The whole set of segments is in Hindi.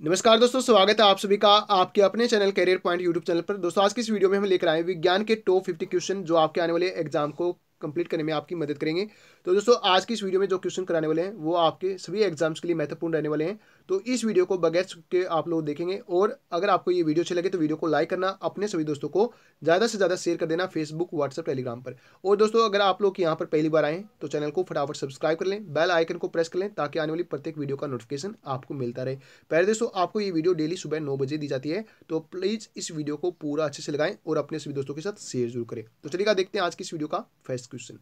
नमस्कार दोस्तों, स्वागत है आप सभी का आपके अपने channel Career Point YouTube channel पर। दोस्तों, आज की इस वीडियो में हम लेकर आए विज्ञान के टॉप फिफ्टी क्वेश्चन जो आपके आने वाले एग्ज़ाम को कंप्लीट करने में आपकी मदद करेंगे। तो दोस्तों, आज की इस वीडियो में जो क्वेश्चन कराने वाले हैं, वो आपके सभी एग्ज़ाम्स के लिए महत्वपूर्ण रहने वाले हैं। तो इस वीडियो को बगैर के आप लोग देखेंगे। और अगर आपको ये वीडियो अच्छी लगे तो वीडियो को लाइक करना, अपने सभी दोस्तों को ज़्यादा से ज़्यादा शेयर कर देना फेसबुक व्हाट्सअप टेलीग्राम पर। और दोस्तों, अगर आप लोग यहाँ पर पहली बार आए तो चैनल को फटाफट सब्सक्राइब कर लें बेल आइकन को प्रेस कर लें, ताकि आने वाली प्रत्येक वीडियो का नोटिफिकेशन आपको मिलता रहे। पहले दोस्तों, आपको ये वीडियो डेली सुबह नौ बजे दी जाती है तो प्लीज़ इस वीडियो को पूरा अच्छे से लगाएँ और अपने सभी दोस्तों के साथ शेयर ज़रूर करें। तो चलिएगा देखते हैं आज की इस वीडियो का फ़र्स्ट क्वेश्चन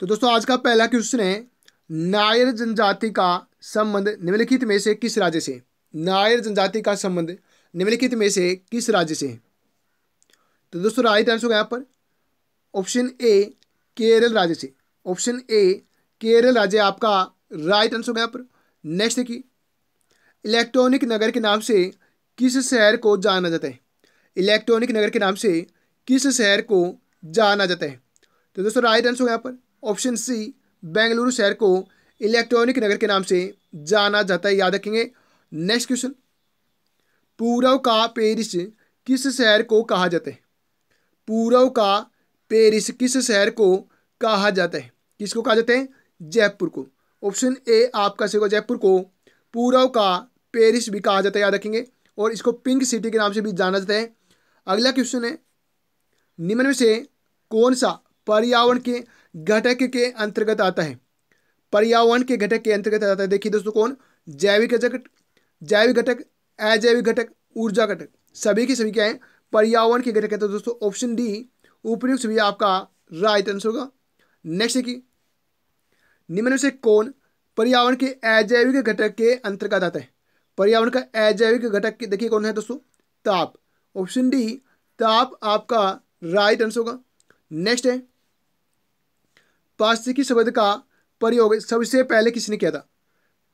तो दोस्तों, आज का पहला क्वेश्चन है नायर जनजाति का संबंध निम्नलिखित में से किस राज्य से? नायर जनजाति का संबंध निम्नलिखित में से किस राज्य से? तो दोस्तों राइट आंसर होगा यहाँ पर। ऑप्शन ए केरल राज्य से। ऑप्शन ए केरल राज्य आपका राइट आंसर होगा यहाँ पर। नेक्स्ट देखिए। इलेक्ट्रॉनिक नगर के नाम से किस शहर को जाना जाता है? इलेक्ट्रॉनिक नगर के नाम से किस शहर को जाना जाता है? तो दोस्तों राइट आंसर होगा यहाँ पर। ऑप्शन सी बेंगलुरु शहर को इलेक्ट्रॉनिक नगर के नाम से जाना जाता है। याद रखेंगे नेक्स्ट क्वेश्चन पूर्व का पेरिस किस शहर को कहा जाता है? पूर्व का पेरिस किस शहर को कहा जाता है? किसको कहा जाता है? जयपुर को। ऑप्शन ए आपका से जयपुर को। पूर्व का पेरिस भी कहा जाता है, याद रखेंगे। और इसको पिंक सिटी के नाम से भी जाना जाता है। अगला क्वेश्चन है, निम्न में से कौन सा पर्यावरण के घटक के अंतर्गत आता है। पर्यावरण के घटक के अंतर्गत आता है। देखिए दोस्तों कौन? जैविक घटक जैविक घटक, अजैविक घटक, ऊर्जा घटक, सभी के सभी क्या है? पर्यावरण के घटक है। तो दोस्तों ऑप्शन डी उपयुक्त भी आपका राइट आंसर होगा। नेक्स्ट देखिए। निम्न से कौन पर्यावरण के अजैविक घटक के अंतर्गत आता है? पर्यावरण का अजैविक घटक देखिए कौन है दोस्तों? ताप। ऑप्शन डी ताप आपका राइट आंसर होगा। नेक्स्ट है। पारिस्थितिकी शब्द का प्रयोग सबसे पहले किसने किया था?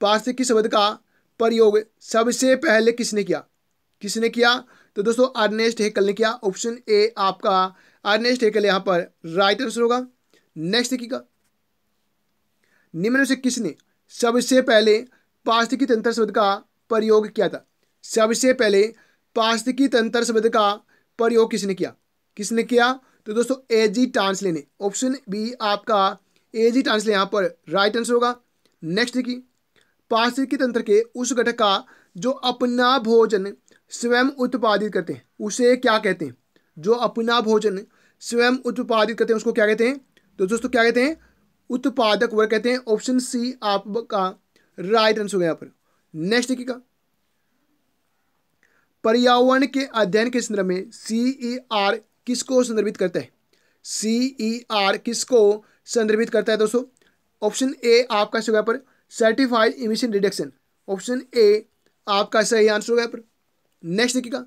पारिस्थितिकी शब्द का प्रयोग सबसे पहले किसने किया? किसने किया? तो दोस्तों, अर्नेस्ट हेकल ने किया। ऑप्शन ए आपका, अर्नेस्ट हेकल यहाँ पर राइट आंसर होगा। नेक्स्ट देखिएगा। निम्न से किसने सबसे पहले पारिस्थितिकी तंत्र शब्द का प्रयोग किया था? सबसे पहले पारिस्थितिकी तंत्र शब्द का प्रयोग किसने किया? किसने किया? तो दोस्तों ए जी टांसले ने ऑप्शन बी आपका ए जी टांसले यहाँ पर राइट आंसर होगा। नेक्स्ट देखिए, पारिस्थितिकी तंत्र के उस घटक का जो अपना भोजन स्वयं उत्पादित करते हैं, उसे क्या कहते हैं? जो अपना भोजन स्वयं उत्पादित करते हैं, उसको क्या कहते हैं? तो दोस्तों, क्या कहते हैं? उत्पादक वर्ग कहते हैं। ऑप्शन सी आपका राइट आंसर होगा यहाँ पर। नेक्स्ट देखिएगा। पर्यावरण के अध्ययन के संदर्भ में सीई आर किसको संदर्भित करता है? सी ई आर किसको संदर्भित करता है दोस्तों? ऑप्शन ए आपका जगह पर certified emission reduction option A आपका सही आंसर होगा पर। नेक्स्ट देखिएगा।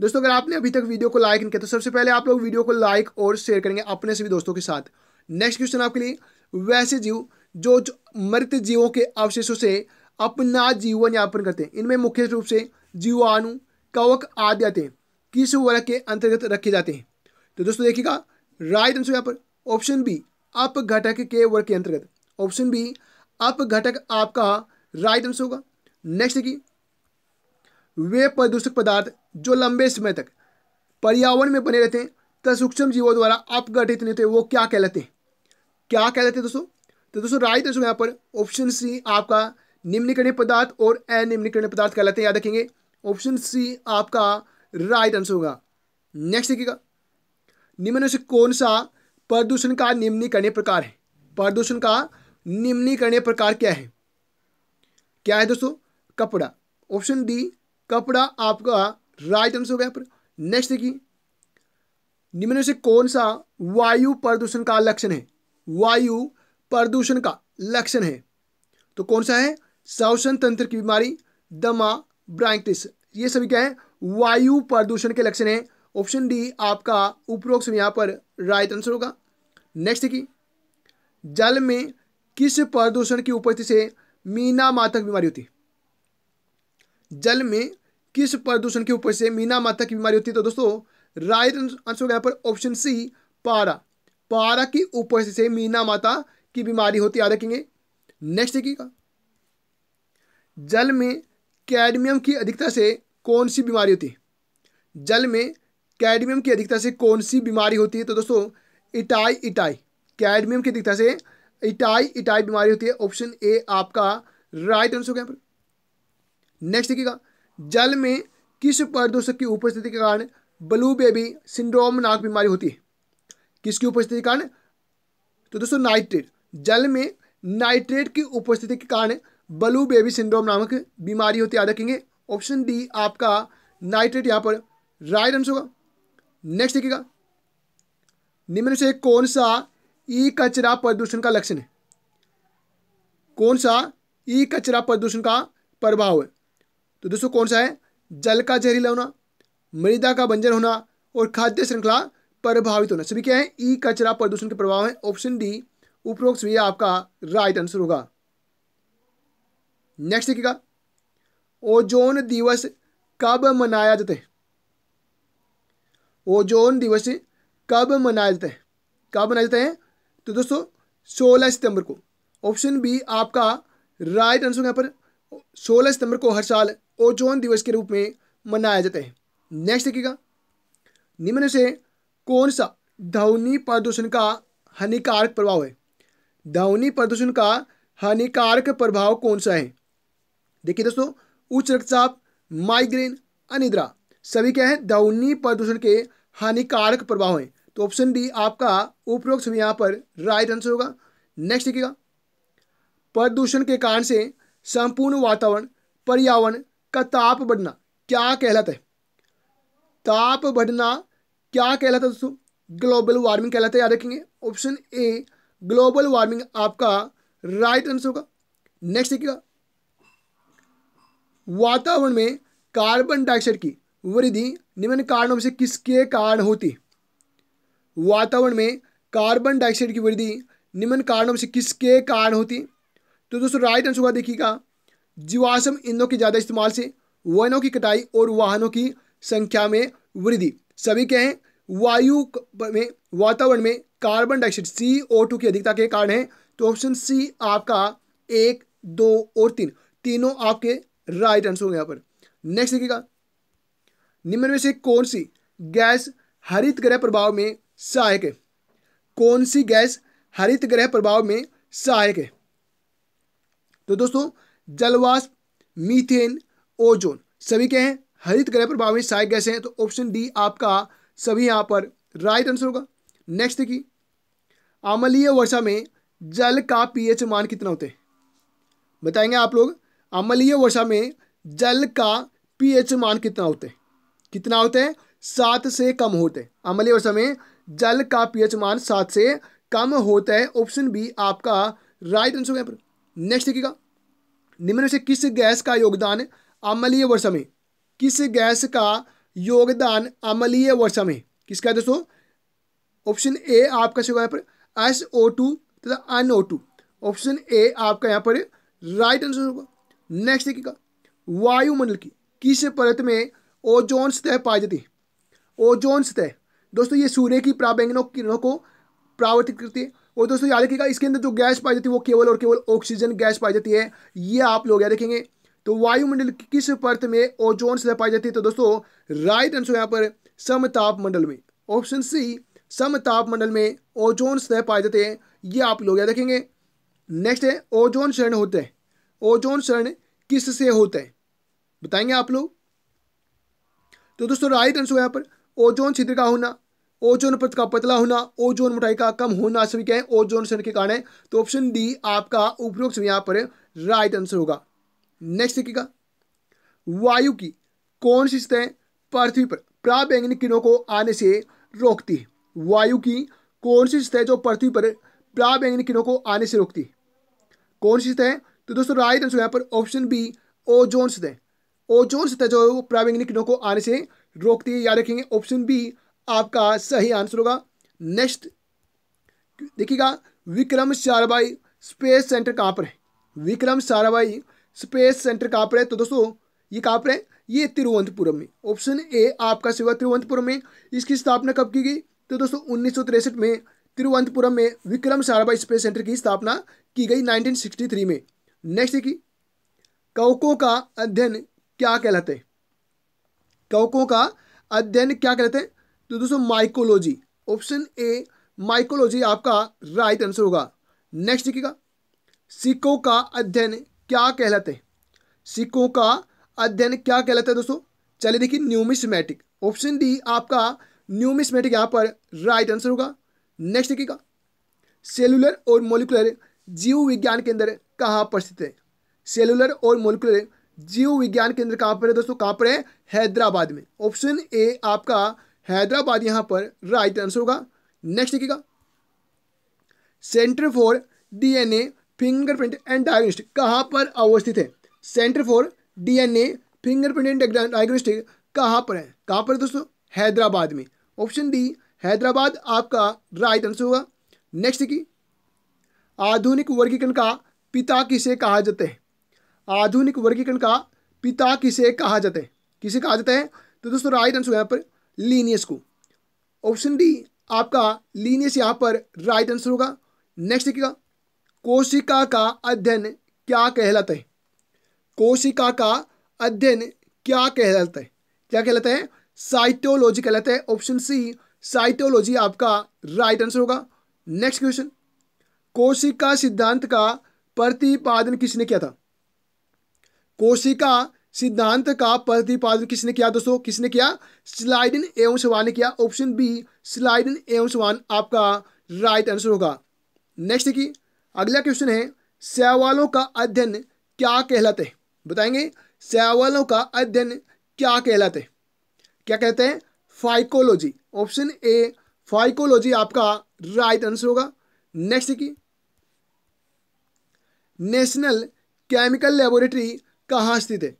दोस्तों अगर आपने अभी तक वीडियो को लाइक नहीं किया तो सबसे पहले आप लोग वीडियो को लाइक और शेयर करेंगे अपने सभी दोस्तों के साथ। नेक्स्ट क्वेश्चन आपके लिए वैसे जीव जो, जो मृत जीवों के अवशेषों से अपना जीवन यापन करते हैं इनमें मुख्य रूप से जीवाणु कवक आदि आते हैं। किस वर्ग के अंतर्गत रखे जाते हैं? तो दोस्तों देखिएगा राइट आंसर यहाँ पर ऑप्शन बी अप घटक के वर्ग के अंतर्गत। ऑप्शन बी अप घटक आपका राइट आंसर होगा। नेक्स्ट देखिए, वे प्रदूषक पदार्थ जो लंबे समय तक पर्यावरण में बने रहते हैं, तथा सूक्ष्म जीवों द्वारा अपघटित नहीं होते, वो क्या कहलाते हैं? क्या कहलाते हैं दोस्तों? तो दोस्तों राइट आंसर यहाँ पर ऑप्शन सी आपका निम्नकरणीय पदार्थ और अनिम्नकरणीय पदार्थ कहलाते हैं, याद रखेंगे। ऑप्शन सी आपका राइट आंसर होगा। नेक्स्ट देखिएगा। निम्न से कौन सा प्रदूषण का निम्नीकरणीय प्रकार है? प्रदूषण का निम्नीकरणीय प्रकार क्या है? क्या है दोस्तों? कपड़ा। ऑप्शन डी कपड़ा आपका राइट आंसर होगा पर। नेक्स्ट देखिए। निम्न से कौन सा वायु प्रदूषण का लक्षण है? वायु प्रदूषण का लक्षण है। तो कौन सा है? श्वसन तंत्र की बीमारी, दमा, ब्रांकिटिस। ये सभी क्या है? वायु प्रदूषण के लक्षण है। ऑप्शन डी आपका उपरोक्त यहाँ पर राइट आंसर होगा। नेक्स्ट देखिए, जल में किस प्रदूषण की उपस्थिति से मीना मातक बीमारी होती जल में किस प्रदूषण की उपस्थिति से मीना मातक की बीमारी होती है? तो दोस्तों राइट आंसर होगा यहाँ पर ऑप्शन सी पारा। पारा की उपस्थिति से मीना माता की बीमारी होती याद रखेंगे। नेक्स्ट देखिएगा। जल में कैडमियम की अधिकता से कौन सी बीमारी होती है? जल में कैडमियम की अधिकता से कौन सी बीमारी होती है? तो दोस्तों, इटाई इटाई। कैडमियम की अधिकता से इटाई इटाई बीमारी होती है। ऑप्शन ए आपका राइट आंसर होगा नेक्स्ट देखिएगा। जल में किस प्रदूषक की उपस्थिति के कारण ब्लू बेबी सिंड्रोम नामक बीमारी होती है? किसकी उपस्थिति के कारण? तो दोस्तों नाइट्रेट जल में नाइट्रेट की उपस्थिति के कारण ब्लू बेबी सिंड्रोम नामक बीमारी होती है। याद रखेंगे ऑप्शन डी आपका नाइट्रेट यहाँ पर राइट आंसर होगा। नेक्स्ट देखिएगा। निम्न से कौन सा ई कचरा प्रदूषण का लक्षण है? कौन सा ई कचरा प्रदूषण का प्रभाव है? तो दोस्तों, कौन सा है? जल का जहरीला होना, मृदा का बंजर होना और खाद्य श्रृंखला प्रभावित होना। सभी क्या है? ई कचरा प्रदूषण के प्रभाव है। ऑप्शन डी उपरोक्त सभी आपका राइट आंसर होगा। नेक्स्ट देखिएगा। ओजोन दिवस कब मनाया जाता है? ओजोन दिवस कब मनाया जाता है? कब मनाया जाता है? तो दोस्तों, सोलह सितंबर को। ऑप्शन बी आपका राइट आंसर यहाँ पर। सोलह सितंबर को हर साल ओजोन दिवस के रूप में मनाया जाता है। नेक्स्ट देखिएगा। निम्न से कौन सा ध्वनि प्रदूषण का हानिकारक प्रभाव है? ध्वनि प्रदूषण का हानिकारक प्रभाव कौन सा है? देखिए दोस्तों उच्च रक्तचाप माइग्रेन अनिद्रा, सभी क्या है ध्वनि प्रदूषण के हानिकारक प्रभाव हैं। तो ऑप्शन डी आपका उपरोक्त सभी यहाँ पर राइट आंसर होगा। नेक्स्ट देखिएगा। प्रदूषण के कारण से संपूर्ण वातावरण, पर्यावरण का ताप बढ़ना क्या कहलाता है? ताप बढ़ना क्या कहलाता है दोस्तों? ग्लोबल वार्मिंग कहलाता है, याद रखेंगे। ऑप्शन ए ग्लोबल वार्मिंग आपका राइट आंसर होगा। नेक्स्ट देखिएगा। वातावरण में कार्बन डाइऑक्साइड की वृद्धि निम्न कारणों में से किसके कारण होती? वातावरण में कार्बन डाइऑक्साइड की वृद्धि निम्न कारणों में से किसके कारण होती? तो दोस्तों राइट आंसर होगा देखिएगा। जीवाश्म ईंधनों के ज़्यादा इस्तेमाल से वनों की कटाई और वाहनों की संख्या में वृद्धि। सभी क्या हैं? वायु में, वातावरण में carbon dioxide C O two की अधिकता के कारण है। तो ऑप्शन सी आपका एक, दो और तीन। तीनों आपके राइट आंसर होगा यहाँ पर। नेक्स्ट देखिएगा। निम्न में से कौन सी गैस हरित ग्रह प्रभाव में सहायक है? कौन सी गैस हरित ग्रह प्रभाव में सहायक है? तो दोस्तों, जलवाष्प, मीथेन, ओजोन, सभी क्या हैं? हरित ग्रह प्रभाव में सहायक गैस हैं तो ऑप्शन डी आपका सभी यहाँ पर राइट आंसर होगा। नेक्स्ट देखिए। अम्लीय वर्षा में जल का पीएच मान कितना होते हैं? बताएँगे आप लोग। अम्लीय वर्षा में जल का पीएच मान कितना होते हैं? कितना होते हैं? सात से कम होते हैं। अम्लीय वर्षा में जल का पीएच मान सात से कम होता है। ऑप्शन बी आपका राइट आंसर यहाँ पर नेक्स्ट देखिएगा। निम्न से किस गैस का योगदान अम्लीय वर्षा में? किस गैस का योगदान अम्लीय वर्षा में? किसका है दोस्तों? ऑप्शन ए आपका यहाँ पर एस ओ टू तथा N O two. Option A आपका यहाँ पर राइट आंसर होगा। नेक्स्ट देखिएगा। वायुमंडल की, किस परत में ओजोन सतह पाई जाती है? ओजोन सतह। दोस्तों, ये सूर्य की प्राबैंगनों किरणों को प्रावर्तित करती है। और दोस्तों, याद रखिएगा, इसके अंदर जो गैस पाई जाती है, वो केवल और केवल ऑक्सीजन गैस पाई जाती है। ये आप लोग याद रखेंगे। तो वायुमंडल की किस परत में ओजोन सतह पाई जाती है? तो दोस्तों राइट आंसर यहाँ पर समताप मंडल में। ऑप्शन सी समताप मंडल में ओजोन सतह पाए जाते हैं। ये आप लोग याद रखेंगे। नेक्स्ट है, ओजोन शरण होते हैं। ओजोन शरण किस से होते हैं? बताएँगे आप लोग। तो दोस्तों राइट आंसर यहाँ पर ओजोन छिद्र का होना ओजोन परत का पतला होना ओजोन मोटाई का कम होना सभी क्या है ओजोन शरण के कारण है। तो ऑप्शन डी आपका उपरोक्त यहाँ पर राइट आंसर होगा। नेक्स्ट देखिएगा। वायु की कौन सी सतह पृथ्वी पर प्राबैंगनी किरणों को आने से रोकती है। वायु की कौन सी सतह जो पृथ्वी पर प्राबैंगनी किरणों को आने से रोकती है? कौन सी सतह तो दोस्तों राइट आंसर यहाँ पर ऑप्शन बी ओजोन सतह ओजोन सतह जो है वो प्रावैंगनिक किरणों को आने से रोकती है, याद रखेंगे ऑप्शन बी आपका सही आंसर होगा। नेक्स्ट देखिएगा, विक्रम साराभाई स्पेस सेंटर कहाँ पर है? विक्रम साराभाई स्पेस सेंटर कहाँ पर है? तो दोस्तों, ये कहाँ पर है? ये तिरुवनंतपुरम में। ऑप्शन ए आपका सेवा तिरुवनंतपुरम में। इसकी स्थापना कब की गई? तो दोस्तों, उन्नीस में तिरुवनंतपुरम में विक्रम साराभाई स्पेस सेंटर की स्थापना की गई 1963 में। नेक्स्ट देखिए, कवकों का अध्ययन क्या कहलाते हैं? कवकों का अध्ययन क्या कहते हैं? तो दोस्तों माइकोलॉजी ऑप्शन ए माइकोलॉजी आपका राइट आंसर होगा। नेक्स्ट देखिएगा, सिक्कों का अध्ययन क्या कहलाते हैं? सिक्कों का अध्ययन क्या कहलाता है दोस्तों? चलिए देखिए न्यूमिसमैटिक ऑप्शन डी आपका न्यूमिसमैटिक यहाँ पर राइट आंसर होगा। नेक्स्ट देखिएगा सेलुलर और मोलिकुलर जीव विज्ञान केंद्र कहाँ पर स्थित है? सेलुलर और मोलिकुलर जीव विज्ञान केंद्र कहाँ पर है दोस्तों? कहाँ पर है? हैदराबाद में। ऑप्शन ए आपका हैदराबाद, यहाँ पर राइट आंसर होगा। नेक्स्ट देखिएगा। Centre for DNA fingerprint and diagnostic कहाँ पर अवस्थित है? Centre for DNA fingerprint and diagnostic कहाँ पर है? कहाँ पर दोस्तों? हैदराबाद में। ऑप्शन डी हैदराबाद आपका राइट आंसर होगा। नेक्स्ट की आधुनिक वर्गीकरण का पिता किसे कहा जाता है? आधुनिक वर्गीकरण का पिता किसे कहा जाता है? किसे कहा जाता है? तो दोस्तों राइट आंसर यहाँ पर लीनियस को। ऑप्शन डी आपका लीनियस यहाँ पर राइट आंसर होगा। नेक्स्ट देखिएगा। कोशिका का अध्ययन क्या कहलाता है? कोशिका का अध्ययन क्या कहलाता है? क्या कहलाता है? साइटोलॉजी कहलाता है। ऑप्शन सी साइटोलॉजी आपका राइट आंसर होगा। नेक्स्ट क्वेश्चन कोशिका सिद्धांत का प्रतिपादन किसने किया था? कोशिका सिद्धांत का प्रतिपादन किसने किया दोस्तों? किसने किया? स्लाइडन एवं सवान ने किया। ऑप्शन बी, स्लाइडन एवं सवान। आपका राइट आंसर होगा। नेक्स्ट की अगला क्वेश्चन है सवालों का अध्ययन क्या कहलाते हैं? बताएँगे सवालों का अध्ययन क्या कहलाते हैं? क्या कहते हैं? फाइकोलॉजी ऑप्शन ए फाइकोलॉजी आपका राइट आंसर होगा। नेक्स्ट की नेशनल केमिकल लेबोरेटरी कहाँ स्थित है?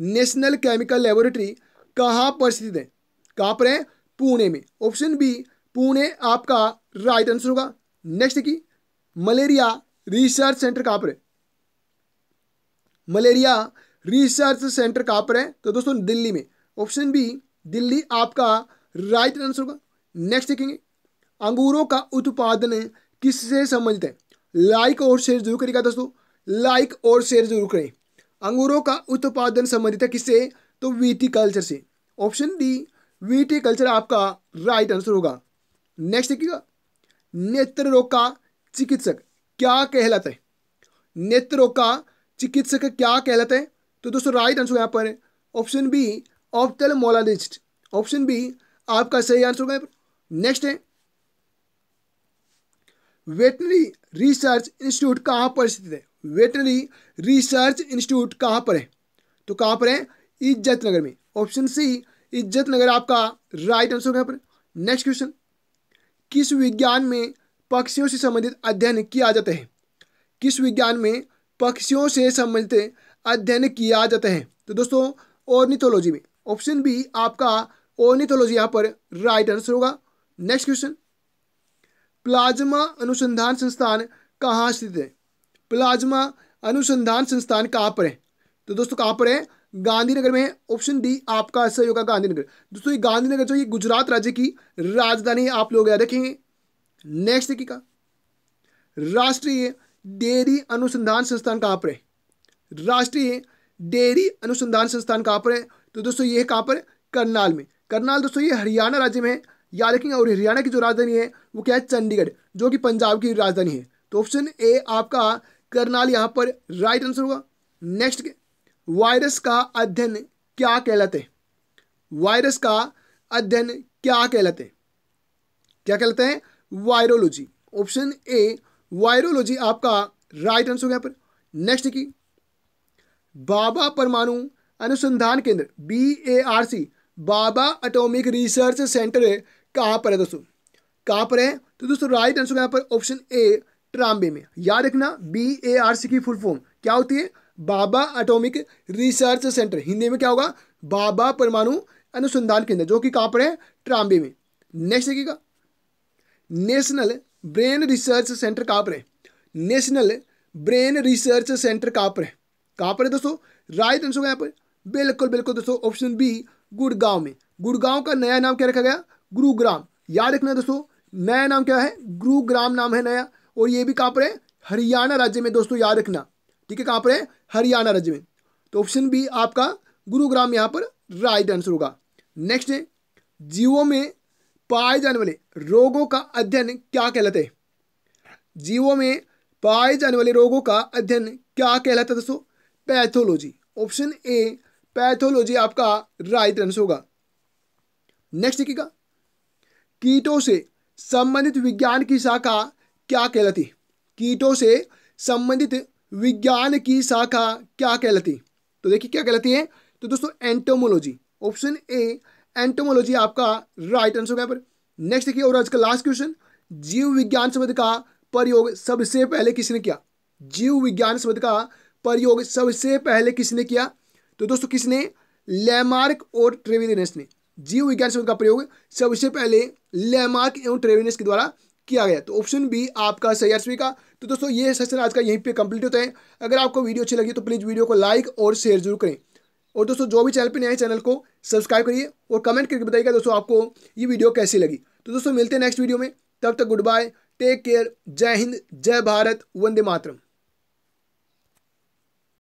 नेशनल केमिकल लेबोरेटरी कहाँ पर स्थित है? कहाँ पर है? पुणे में। ऑप्शन बी, पुणे, आपका राइट आंसर होगा। नेक्स्ट की, मलेरिया रिसर्च सेंटर कहाँ पर है? मलेरिया रिसर्च सेंटर कहाँ पर है? तो दोस्तों, दिल्ली में। ऑप्शन बी, दिल्ली, आपका राइट आंसर होगा। नेक्स्ट देखेंगे। अंगूरों का उत्पादन किससे संबंधित है? लाइक और शेयर ज़रूर करेगा दोस्तों। लाइक और शेयर ज़रूर करें। अंगूरों का उत्पादन संबंधित है किससे? तो वीटी कल्चर से। ऑप्शन डी वीटी कल्चर आपका राइट आंसर होगा। नेक्स्ट देखिएगा। नेत्र रोग का चिकित्सक क्या कहलाता है? नेत्र रोग का चिकित्सक क्या कहलाता है? तो दोस्तों राइट आंसर यहाँ पर। Option B ophthalmologist option B, आपका सही आंसर होगा नेक्स्ट है। वेटनरी रिसर्च इंस्टीट्यूट कहाँ पर स्थित है? वेटनरी रिसर्च इंस्टीट्यूट कहाँ पर है? तो कहाँ पर है? इज़्ज़त नगर में। ऑप्शन सी इज़्ज़त नगर आपका राइट आंसर यहाँ पर। नेक्स्ट क्वेश्चन किस विज्ञान में पक्षियों से संबंधित अध्ययन किया जाता है? किस विज्ञान में पक्षियों से संबंधित अध्ययन किया जाता है? तो दोस्तों ऑर्निथोलॉजी में। ऑप्शन बी आपका ऑर्निथोलॉजी यहाँ पर राइट आंसर होगा। नेक्स्ट क्वेश्चन प्लाज्मा अनुसंधान संस्थान कहाँ स्थित है? प्लाज्मा अनुसंधान संस्थान कहाँ पर है? तो दोस्तों, कहाँ पर है? गांधीनगर में ऑप्शन डी आपका सही होगा गांधीनगर। दोस्तों, ये गांधीनगर जो ये गुजरात राज्य की राजधानी आप लोग याद रखेंगे। नेक्स्ट देखिएगा राष्ट्रीय डेयरी अनुसंधान संस्थान कहाँ पर है? राष्ट्रीय डेयरी अनुसंधान संस्थान कहाँ पर है? तो दोस्तों, ये कहाँ पर? है करनाल में। करनाल दोस्तों, ये हरियाणा राज्य में याद रखेंगे और हरियाणा की जो राजधानी है, वो क्या है? चंडीगढ़, जो कि पंजाब की राजधानी है। तो ऑप्शन ए आपका करनाल यहाँ पर राइट आंसर होगा। नेक्स्ट वायरस का अध्ययन क्या कहलाते वायरस का अध्ययन क्या कहलाते हैं? क्या कहलाते हैं? वायरोलॉजी ऑप्शन ए वायरोलॉजी आपका राइट आंसर होगा यहाँ पर। नेक्स्ट की, बाबा परमाणु अनुसंधान केंद्र B A R C Bhabha atomic research centre कहाँ पर है दोस्तों। कहाँ पर है। तो दोस्तों राइट आंसर यहाँ पर ऑप्शन ए ट्राम्बे में। याद रखना बी ए आर सी की फुल फॉर्म क्या होती है? Bhabha atomic research centre Hindi में क्या होगा? बाबा परमाणु अनुसंधान केंद्र, जो कि कहाँ पर है ट्राम्बे में। नेक्स्ट देखिएगा। नेशनल ब्रेन रिसर्च सेंटर कहाँ पर है। नेशनल ब्रेन रिसर्च सेंटर कहाँ पर है। कहाँ पर है दोस्तों। राइट आंसर यहाँ पर बिल्कुल बिल्कुल दोस्तों ऑप्शन बी गुड़गांव में। गुड़गांव का नया नाम क्या रखा गया? गुरुग्राम। याद रखना दोस्तों, नया नाम क्या है? गुरुग्राम नाम है नया, और ये भी कहाँ पर है? हरियाणा राज्य में दोस्तों, याद रखना। ठीक है, कहाँ पर है? हरियाणा राज्य में। तो ऑप्शन बी आपका गुरुग्राम यहाँ पर राइट आंसर होगा। नेक्स्ट है, जीवों में पाए जाने वाले रोगों का अध्ययन क्या कहलाता है? जीवों में पाए जाने वाले रोगों का अध्ययन क्या कहलाता है दोस्तों? पैथोलॉजी। ऑप्शन ए पैथोलॉजी आपका राइट आंसर होगा। नेक्स्ट देखिएगा। कीटों से संबंधित विज्ञान की शाखा क्या कहलाती? कीटों से संबंधित विज्ञान की शाखा क्या कहलाती? तो देखिए क्या कहलाती है? तो दोस्तों एंटोमोलॉजी ऑप्शन ए एंटोमोलॉजी आपका राइट आंसर होगा पर। नेक्स्ट देखिए और आज का लास्ट क्वेश्चन जीव विज्ञान शब्द का प्रयोग सबसे पहले किसने किया? जीव विज्ञान शब्द का प्रयोग सबसे पहले किसने किया? तो दोस्तों, किसने? लेमार्क और ट्रेविलियस ने। जीव विज्ञान शब्द का प्रयोग सबसे पहले लेमार्क एवं ट्रेविलियस के द्वारा किया गया। तो ऑप्शन बी आपका सही आंसर का। तो दोस्तों, ये सेशन आज का, यहीं पे कंप्लीट होता है। अगर आपको वीडियो अच्छी लगी तो प्लीज़ वीडियो को लाइक और शेयर ज़रूर करें। और दोस्तों, जो भी चैनल पे नए चैनल को सब्सक्राइब करिए और कमेंट करके बताइएगा दोस्तों, आपको ये वीडियो कैसी लगी। तो दोस्तों, मिलते हैं नेक्स्ट वीडियो में। तब तक गुड बाय टेक केयर जय हिंद, जय भारत, वंदे मातरम।